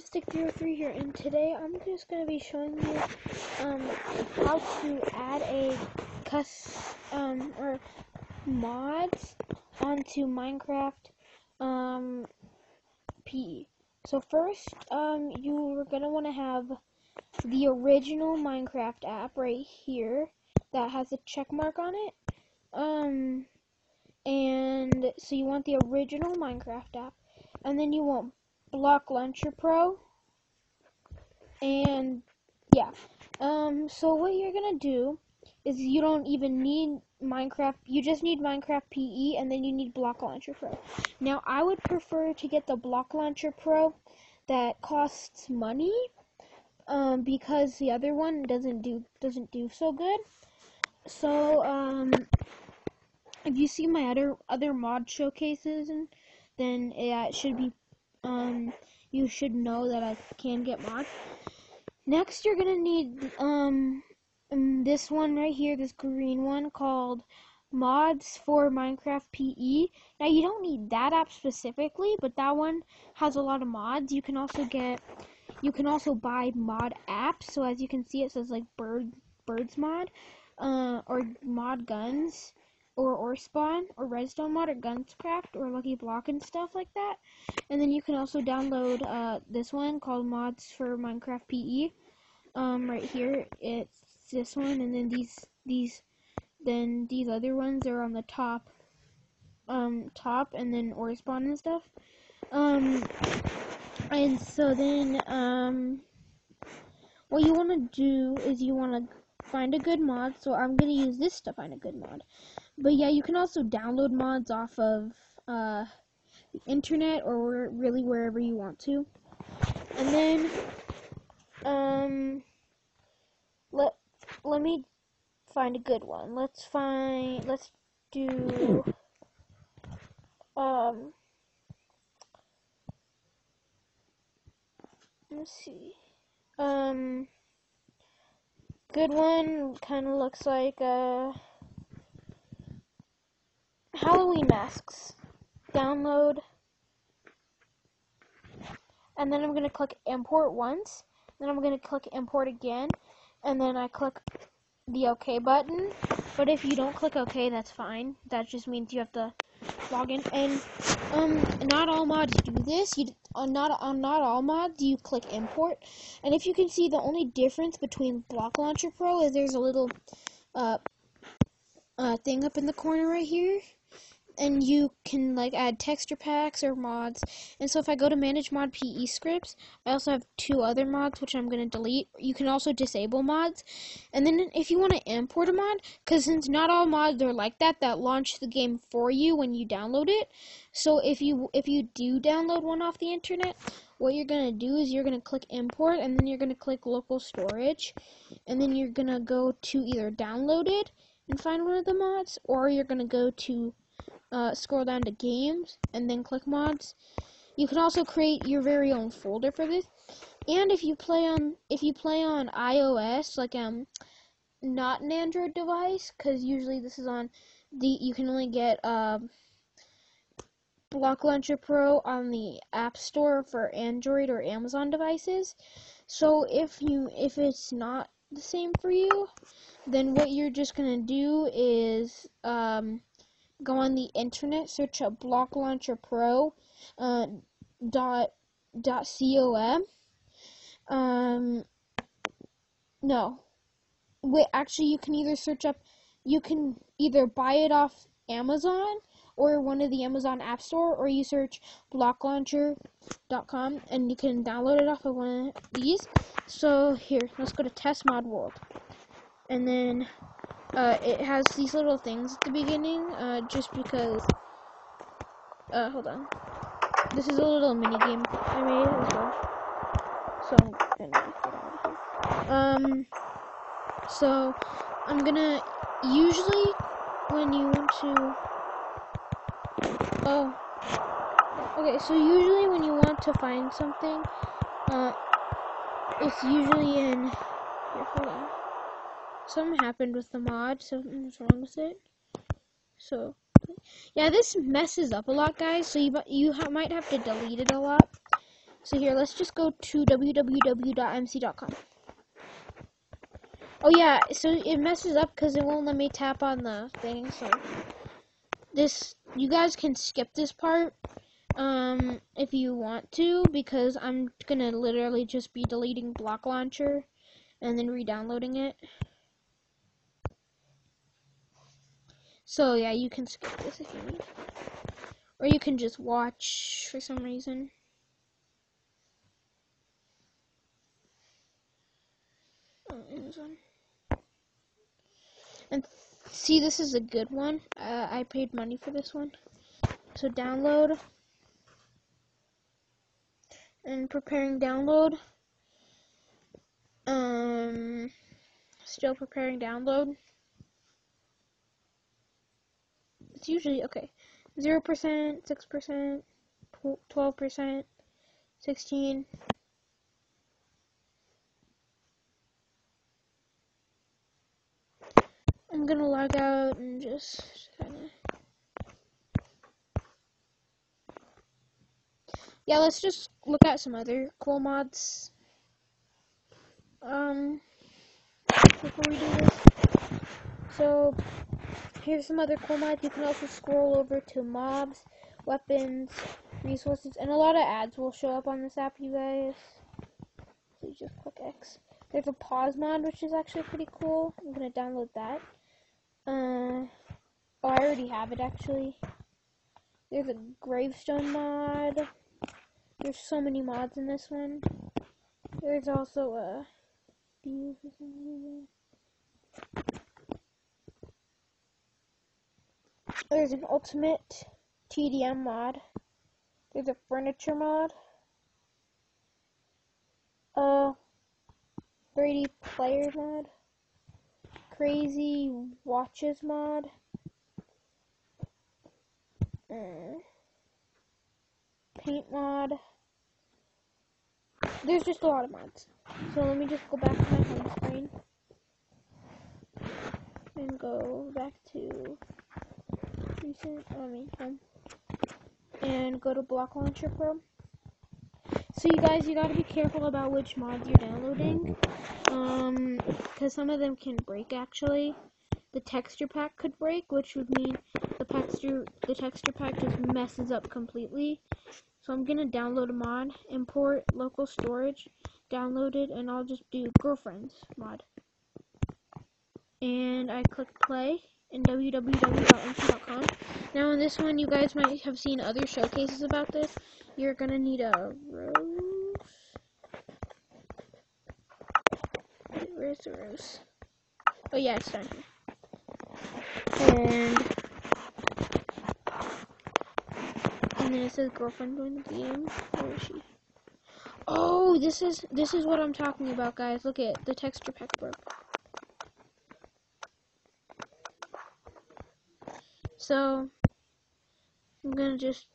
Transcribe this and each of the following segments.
Stick03 here, and today I'm just going to be showing you um, how to add a cus um, or mods onto Minecraft um, PE. So first, um, you're going to want to have the original Minecraft app right here that has a check mark on it. Um, and so you want the original Minecraft app, and then you want Block Launcher Pro. And yeah. Um so what you're to do is you don't even need Minecraft, you just need Minecraft PE and then you need Block Launcher Pro. Now, I would prefer to get the Block Launcher Pro that costs money um because the other one doesn't do doesn't do so good. So, um if you see my other other mod showcases and then it should be um, you should know that I can get mod. Next, you're gonna need um, um, this one right here, this green one called mods for Minecraft PE. Now you don't need that app specifically, but that one has a lot of mods. You can also get, you can also buy mod apps. So as you can see, it says like bird birds mod, uh, or mod guns or spawn or redstone mod or gunscraft or lucky block and stuff like that. And then you can also download uh, this one called mods for minecraft pe um, right here it's this one and then these these then these other ones are on the top um top and then or spawn and stuff. Um and so then um what you want to do is you want to find a good mod so i'm going to use this to find a good mod but yeah, you can also download mods off of uh, the internet or really wherever you want to. And then, um, let let me find a good one. Let's find. Let's do. Um. Let's see. Um. Good one kind of looks like uh Halloween masks. Download. And then I'm going to click import once. Then I'm going to click import again. And then I click the OK button. But if you don't click OK, that's fine. That just means you have to And um, not all mods do this. You on not on not all mods do you click import. And if you can see, the only difference between Block Launcher Pro is there's a little uh, uh thing up in the corner right here and you can like add texture packs or mods. And so if I go to manage mod PE scripts, I also have two other mods which I'm going to delete. You can also disable mods. And then if you want to import a mod, because since not all mods are like that, that launch the game for you when you download it. So if you if you do download one off the internet, what you're going to do is you're going to click import and then you're going to click local storage. And then you're going to go to either download it and find one of the mods or you're going to go to uh, scroll down to games and then click mods. You can also create your very own folder for this. And if you play on if you play on iOS, like um, not an Android device, because usually this is on the you can only get um, Block Launcher Pro on the App Store for Android or Amazon devices. So if you if it's not the same for you, then what you're just gonna do is um, go on the internet, search up Block Launcher Pro uh, dot dot com. Um, no, wait. Actually, you can either search up. You can either buy it off Amazon or one of the Amazon App Store, or you search blocklauncher.com and you can download it off of one of these. So here, let's go to Test Mod World, and then uh, it has these little things at the beginning, uh, just because, uh, hold on. This is a little mini game I made as well. So, anyway, um, so, I'm gonna, usually, when you want to, oh, okay, so usually when you want to find something, uh, it's usually in, here, hold on something happened with the mod. Something's wrong with it. So, yeah, this messes up a lot, guys. So you you ha might have to delete it a lot. So here, let's just go to www.mc.com. Oh yeah, so it messes up because it won't let me tap on the thing. So this, you guys can skip this part um, if you want to, because I'm gonna literally just be deleting Block Launcher and then re-downloading it. So yeah, you can skip this if you need. Or you can just watch for some reason. Oh. And see, this is a good one. Uh, I paid money for this one. So download. And preparing download. Um, still preparing download. It's usually, okay, 0%, 6%, 12%, 16 I'm gonna log out and just kinda Yeah, let's just look at some other cool mods. Um before we do this. So here's some other cool mods. You can also scroll over to mobs, weapons, resources, and a lot of ads will show up on this app, you guys. So you just click X. There's a pause mod, which is actually pretty cool. I'm gonna download that. Uh, oh, I already have it actually. There's a gravestone mod. There's so many mods in this one. There's also a there's an ultimate TDM mod. There's a furniture mod. Uh, 3D player mod. Crazy watches mod. Uh, paint mod. There's just a lot of mods. So let me just go back to my home screen. And go back to recent, I. And go to Block Launcher Pro. So you guys, you gotta be careful about which mods you're downloading. Um, because some of them can break actually. The texture pack could break, which would mean the texture the texture pack just messes up completely. So I'm gonna download a mod, import local storage, download it, and I'll just do girlfriends mod. And I click play www.mc.com. Now in this one, you guys might have seen other showcases about this. You're gonna need a rose. Where's the rose? Oh yeah, it's down here. And And then it says girlfriend join the game. Where is she? Oh, this is this is what I'm talking about, guys. Look at the texture pack broke. So I'm gonna just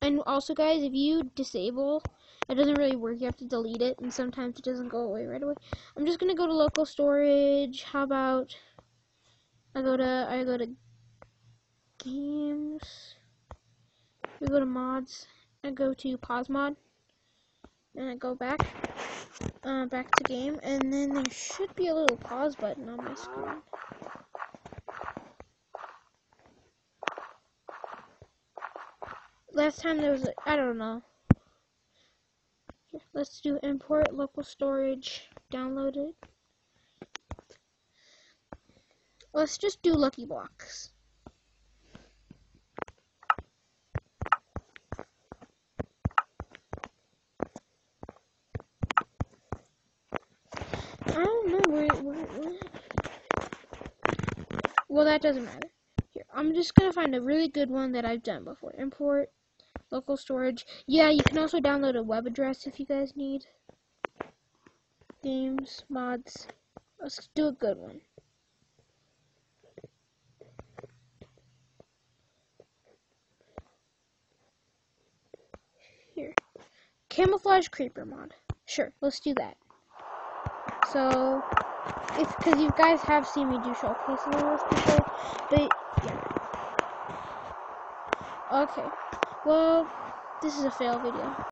and also guys, if you disable it doesn't really work, you have to delete it and sometimes it doesn't go away right away. I'm just gonna go to local storage. How about I go to I go to games we go to mods, I go to pause mod, and I go back, uh, back to game, and then there should be a little pause button on my screen. Last time there was, I don't know. Let's do import local storage, download it. Let's just do Lucky Blocks. Well, that doesn't matter. Here, I'm just gonna find a really good one that I've done before. Import local storage. Yeah, you can also download a web address if you guys need. Games, mods. Let's do a good one. Here. Camouflage creeper mod. Sure, let's do that. So, it's because you guys have seen me do showcases on this before, but yeah. Okay, well, this is a fail video.